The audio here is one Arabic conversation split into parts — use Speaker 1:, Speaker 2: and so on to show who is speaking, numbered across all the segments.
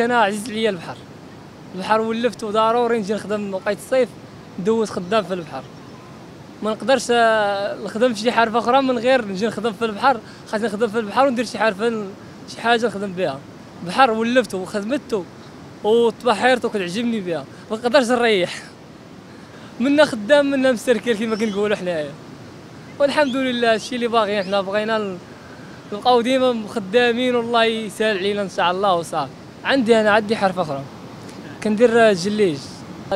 Speaker 1: أنا عزيز عليا البحر. البحر ولفت وضروري نجي نخدم وقيت الصيف ندوز خدام في البحر. ما نقدرش نخدم في شي حرفه أخرى من غير نجي نخدم في البحر خاصني نخدم في البحر وندير شي حرفه شي حاجة نخدم بها. البحر ولفته وخدمته وتبحرت وكتعجبني بها. ما نقدرش نريح. منا خدام منا مستركل كما كنقولوا حنايا. والحمد لله الشيء اللي باغيين حنا بغينا نبقاو ديما خدامين والله يسهل علينا إن شاء الله وصافي. عندي أنا عندي حرفه أخرى. كندير جليج.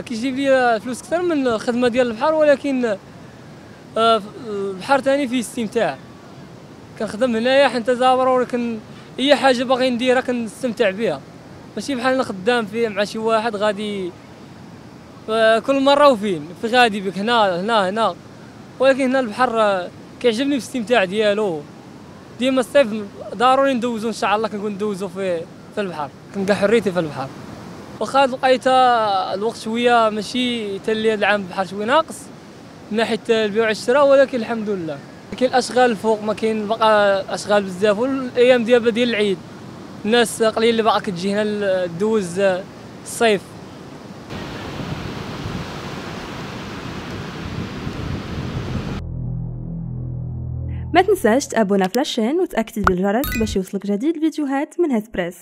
Speaker 1: كيجيب لي فلوس أكثر من الخدمة ديال البحر ولكن آه، البحر تاني فيه استمتاع. كنخدم هنايا حتى ضروري كن أي حاجة باغي نديرها كنستمتع بها. ماشي بحال أنا خدام في مع شي واحد غادي آه، كل مرة وفين؟ في غادي بك هنا هنا هنا. ولكن هنا البحر آه، كيعجبني في الاستمتاع ديالو. ديما الصيف ضروري ندوزو إن شاء الله كنكون ندوزو في في البحر. كنلقى حريتي في البحر. واخا لقيت الوقت شوية ماشي تالي هاد العام البحر شوية ناقص من ناحية البيع والشراء ولكن الحمد لله. كاين الأشغال الفوق ما كاين بقى أشغال بزاف والأيام ديال ديال العيد. الناس قليل اللي باقا كتجي هنا تدوز الصيف.
Speaker 2: ما تنساش تابونا في لاشين وتأكد بالجرس باش يوصلك جديد الفيديوهات من هيت بريس.